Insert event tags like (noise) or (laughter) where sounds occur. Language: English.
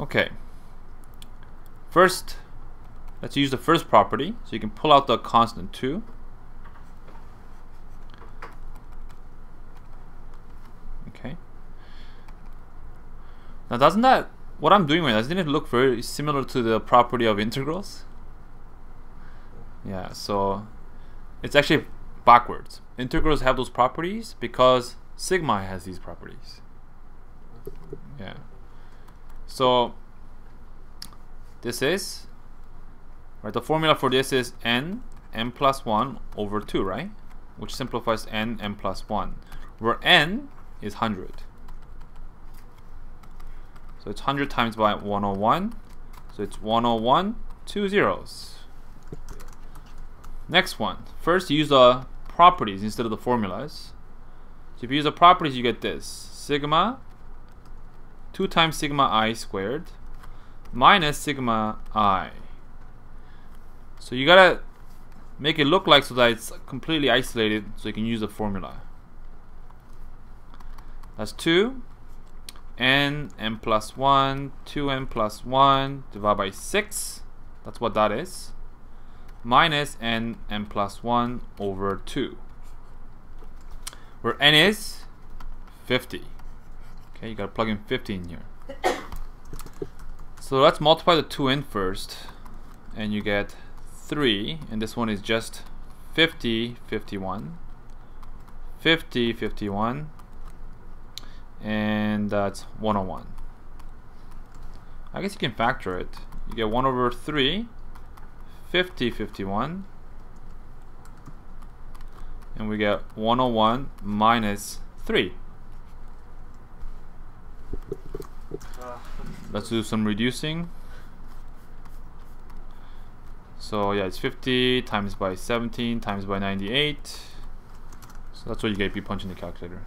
Okay. First, let's use the first property. So you can pull out the constant 2. Okay. Now doesn't that, what I'm doing right now, doesn't it look very similar to the property of integrals? Yeah, so it's actually backwards. Integrals have those properties because sigma has these properties. Yeah. So this is right the formula for this is n n plus 1 over 2 right? Which simplifies n n plus 1 where n is 100 so it's 100 times by 101 so it's 101 two zeros. Next one first use the properties instead of the formulas. So if you use the properties you get this sigma 2 times sigma i squared minus sigma i. So you gotta make it look like so that it's completely isolated so you can use the formula. That's 2 n n plus 1 2n plus 1 divided by 6 that's what that is minus n n plus 1 over 2 where n is 50 okay you gotta plug in 50 in here. (coughs) So let's multiply the 2 in first and you get 3 and this one is just 50 51 50 51 and that's 101 I guess you can factor it. You get 1 over 3 50 51 and we get 101 minus 3 let's do some reducing. So yeah it's 50 times by 17 times by 98 so that's what you get if you punch in the calculator